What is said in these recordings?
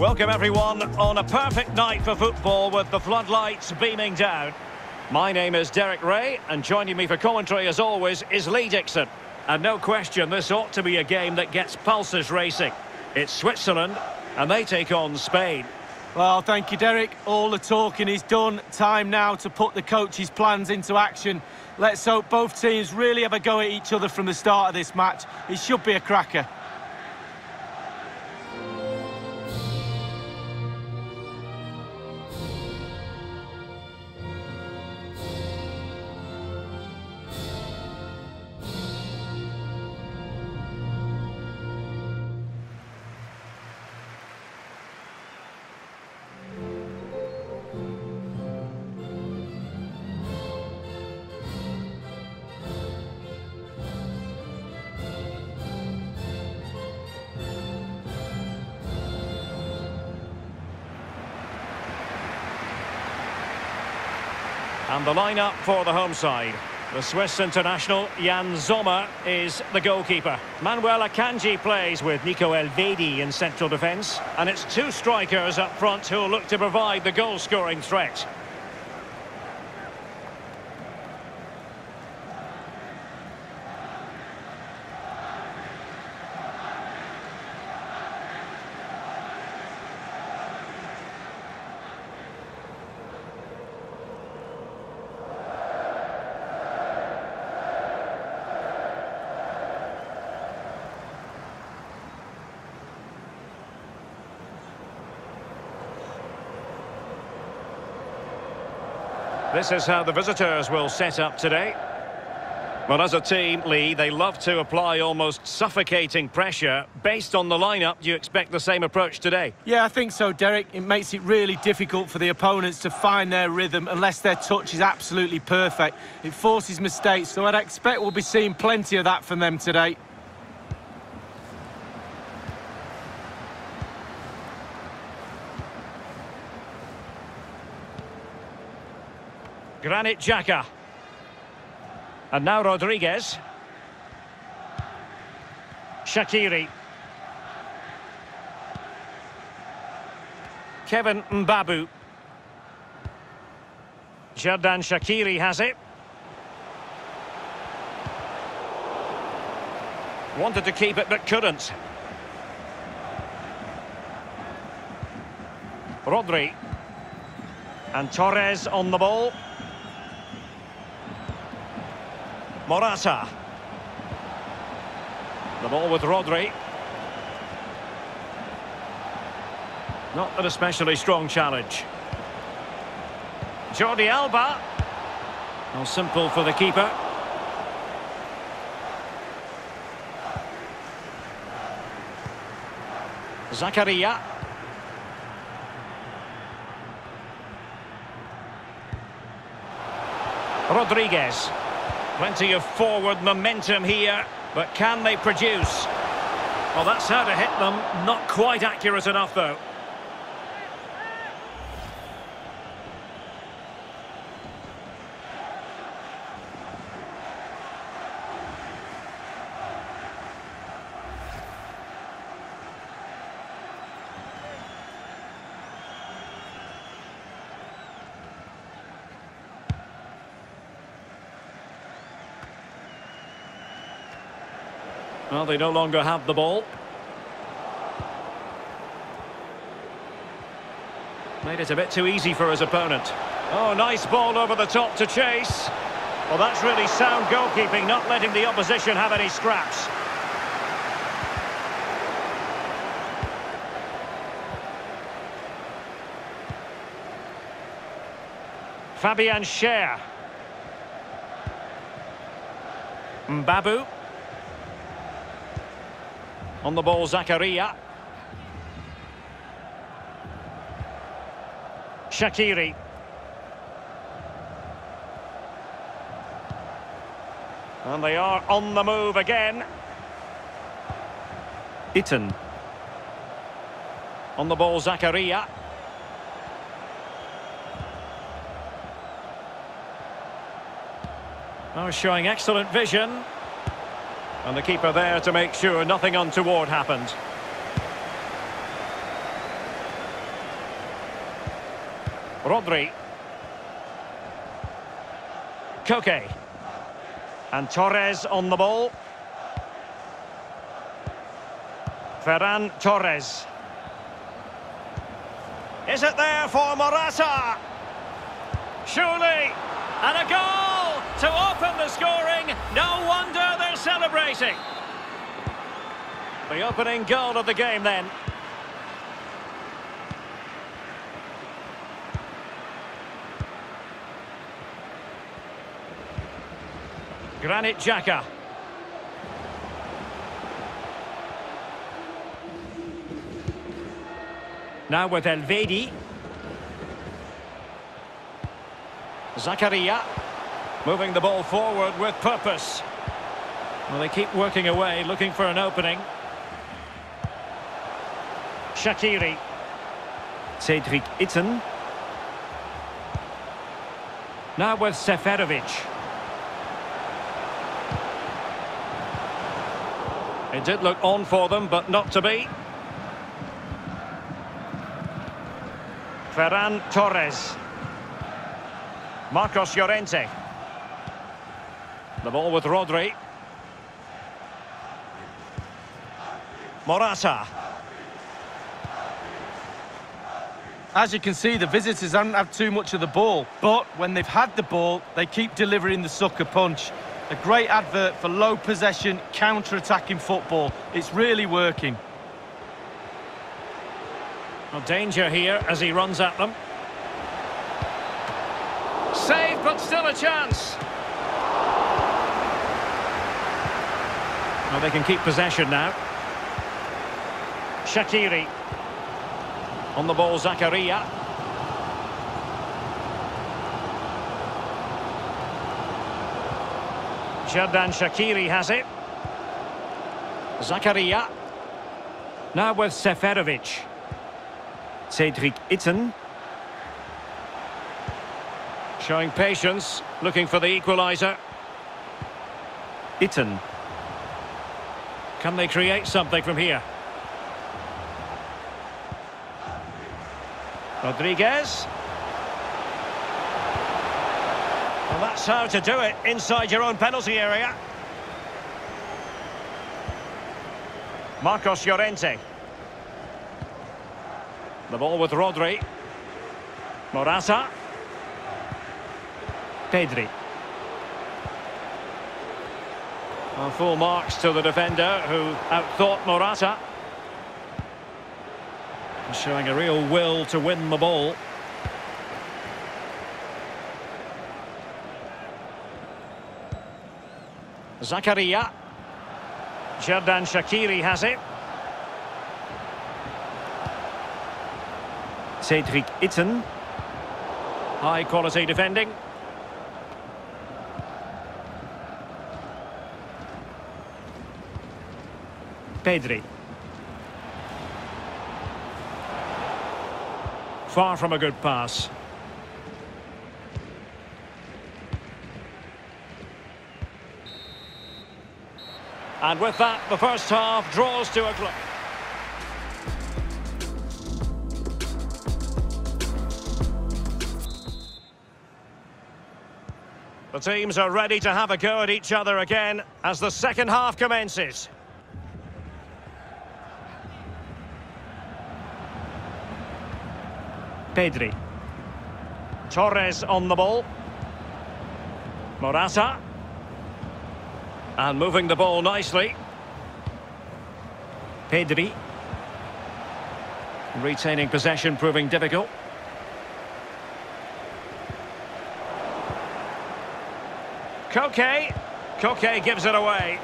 Welcome everyone on a perfect night for football with the floodlights beaming down. My name is Derek Ray and joining me for commentary as always is Lee Dixon. And no question this ought to be a game that gets pulses racing. It's Switzerland and they take on Spain. Well, thank you, Derek. All the talking is done. Time now to put the coach's plans into action. Let's hope both teams really have a go at each other from the start of this match. It should be a cracker. And the lineup for the home side. The Swiss international Yann Sommer is the goalkeeper. Manuel Akanji plays with Nico Elvedi in central defence. And it's two strikers up front who'll look to provide the goal-scoring threat. This is how the visitors will set up today. Well, as a team, Lee, they love to apply almost suffocating pressure. Based on the lineup, do you expect the same approach today? Yeah, I think so, Derek. It makes it really difficult for the opponents to find their rhythm unless their touch is absolutely perfect. It forces mistakes, so I'd expect we'll be seeing plenty of that from them today. Granit Xhaka. And now Rodriguez. Shaqiri. Kevin Mbabu. Xherdan Shaqiri has it. Wanted to keep it but couldn't. Rodri. And Torres on the ball. Morata. The ball with Rodri. Not an especially strong challenge. Jordi Alba. Well, simple for the keeper. Zakaria. Rodriguez. Plenty of forward momentum here, but can they produce? Well, that's how to hit them. Not quite accurate enough, though. Well, they no longer have the ball. Made it a bit too easy for his opponent. Oh, nice ball over the top to chase. Well, that's really sound goalkeeping, not letting the opposition have any scraps. Fabian Schär. Mbabu. On the ball, Zakaria. Shaqiri. And they are on the move again. Itten. On the ball, Zakaria. Oh, showing excellent vision. And the keeper there to make sure nothing untoward happened. Rodri. Koke. And Torres on the ball. Ferran Torres. Is it there for Morata? Surely. And a goal to open the scoring. Celebrating. The opening goal of the game then. Granit Xhaka. Now with Elvedi. Zakaria. Moving the ball forward with purpose. Well, they keep working away, looking for an opening. Shaqiri. Cedric Itten. Now with Seferovic. It did look on for them, but not to be. Ferran Torres. Marcos Llorente. The ball with Rodri. Morata. As you can see, the visitors haven't had too much of the ball, but when they've had the ball, they keep delivering the sucker punch. A great advert for low possession, counter-attacking football. It's really working. Well, danger here as he runs at them. Save, but still a chance. Well, they can keep possession now. Shaqiri. On the ball, Zakaria. Xherdan Shaqiri has it. Zakaria. Now with Seferovic. Cedric Itten. Showing patience, looking for the equaliser. Itten. Can they create something from here? Rodriguez. Well, that's how to do it inside your own penalty area. Marcos Llorente. The ball with Rodri. Morata. Pedri. Well, full marks to the defender who outthought Morata. Showing a real will to win the ball. Zakaria. Xherdan Shaqiri has it. Cedric Itten. High quality defending. Pedri. Far from a good pass. And with that, the first half draws to a close. The teams are ready to have a go at each other again as the second half commences. Pedri. Torres on the ball. Morata. And moving the ball nicely. Pedri. Retaining possession proving difficult. Koke. Koke gives it away.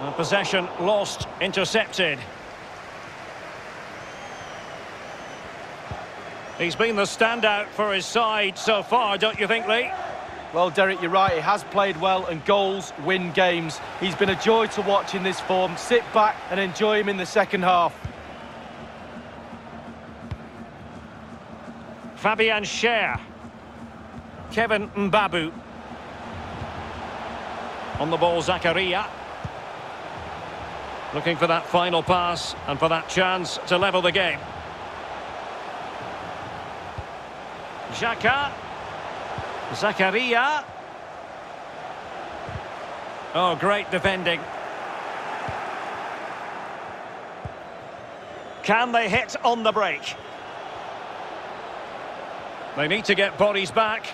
And possession lost, intercepted. He's been the standout for his side so far, don't you think, Lee? Well, Derek, you're right. He has played well, and goals win games. He's been a joy to watch in this form. Sit back and enjoy him in the second half. Fabian Schär. Kevin Mbabu. On the ball, Zakaria. Looking for that final pass and for that chance to level the game. Xhaka. Zakaria. Oh, great defending. Can they hit on the break? They need to get bodies back.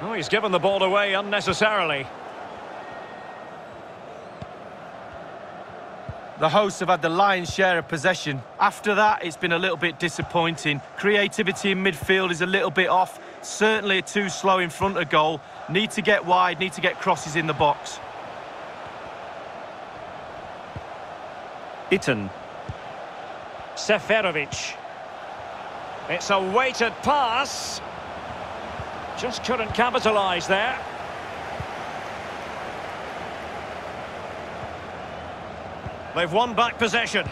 Oh, he's given the ball away unnecessarily. The hosts have had the lion's share of possession. After that, it's been a little bit disappointing. Creativity in midfield is a little bit off. Certainly too slow in front of goal. Need to get wide, need to get crosses in the box. Itten. Seferovic. It's a weighted pass. Just couldn't capitalise there. They've won back possession.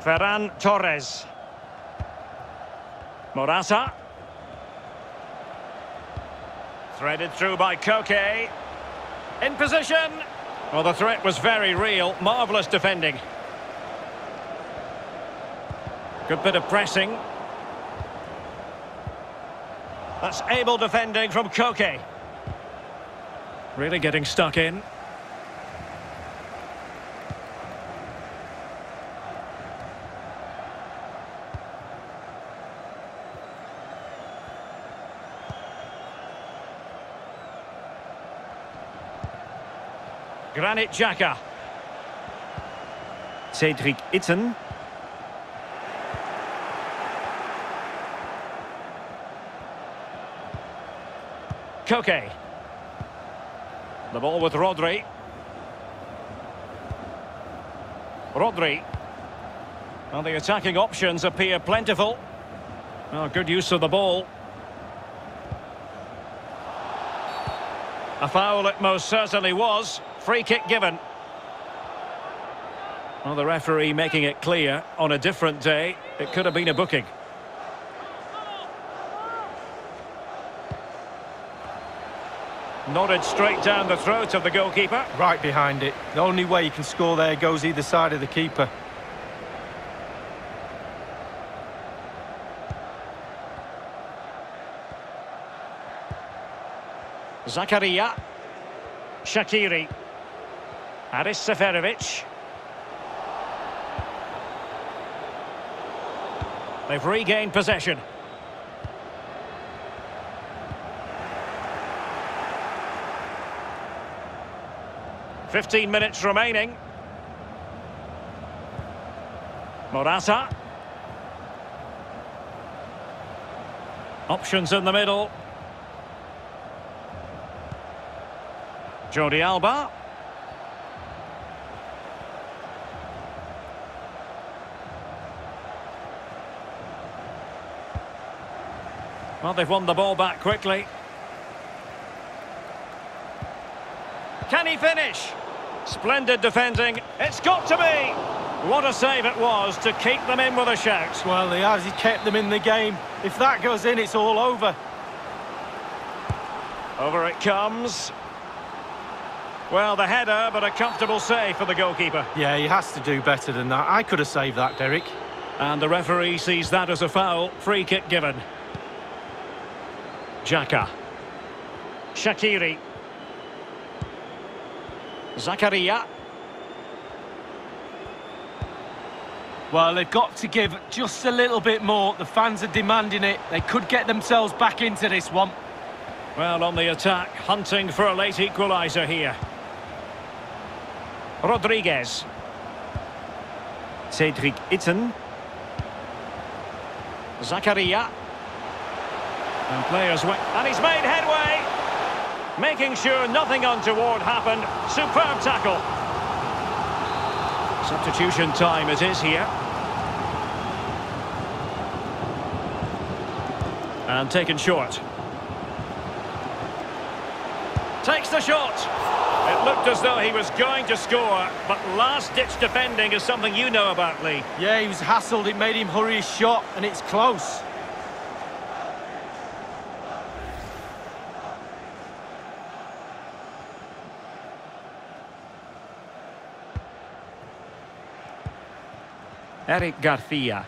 Ferran Torres. Morata. Threaded through by Koke. In position. Well, the threat was very real. Marvellous defending. Good bit of pressing. That's able defending from Koke. Really getting stuck in. Granit Xhaka. Cedric Itten. Koke. The ball with Rodri. Rodri. Well, the attacking options appear plentiful. Oh, good use of the ball. A foul it most certainly was. Free kick given. Well, the referee making it clear on a different day, it could have been a booking. Nodded straight down the throat of the goalkeeper. Right behind it. The only way you can score there goes either side of the keeper. Zakaria. Shaqiri. Aris Seferovic. They've regained possession. Fifteen minutes remaining. Morata. Options in the middle. Jordi Alba. Well, they've won the ball back quickly. Can he finish? Splendid defending. It's got to be. What a save it was to keep them in with a shout. Well, he has. He kept them in the game. If that goes in, it's all over. Over it comes. Well, the header, but a comfortable save for the goalkeeper. Yeah, he has to do better than that. I could have saved that, Derek. And the referee sees that as a foul. Free kick given. Xhaka. Shaqiri. Zakaria. Well, they've got to give just a little bit more. The fans are demanding it. They could get themselves back into this one. Well, on the attack, hunting for a late equaliser here. Rodriguez. Cedric Itten. Zakaria. And players went... And he's made headway! Making sure nothing untoward happened. Superb tackle. Substitution time it is here. And taken short. Takes the shot. It looked as though he was going to score, but last-ditch defending is something you know about, Lee. Yeah, he was hassled. It made him hurry his shot, and it's close. Eric Garcia.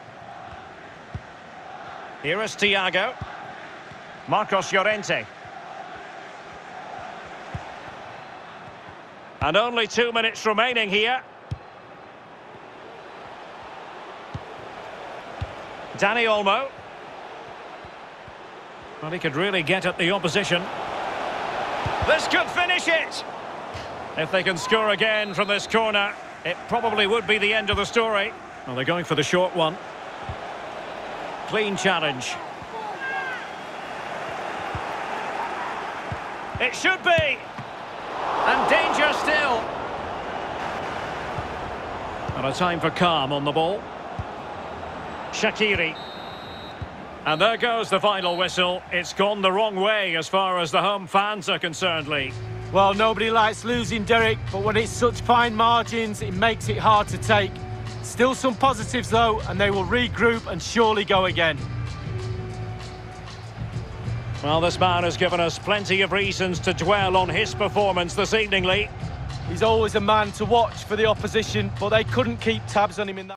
Here is Thiago. Marcos Llorente. And only two minutes remaining here. Dani Olmo. Well, he could really get at the opposition. This could finish it! If they can score again from this corner, it probably would be the end of the story. Well, they're going for the short one. Clean challenge. It should be! And danger still! And a time for calm on the ball. Shaqiri. And there goes the final whistle. It's gone the wrong way as far as the home fans are concerned, Lee. Well, nobody likes losing, Derek, but when it's such fine margins, it makes it hard to take. Still some positives, though, and they will regroup and surely go again. Well, this man has given us plenty of reasons to dwell on his performance this evening, Lee. He's always a man to watch for the opposition, but they couldn't keep tabs on him in that.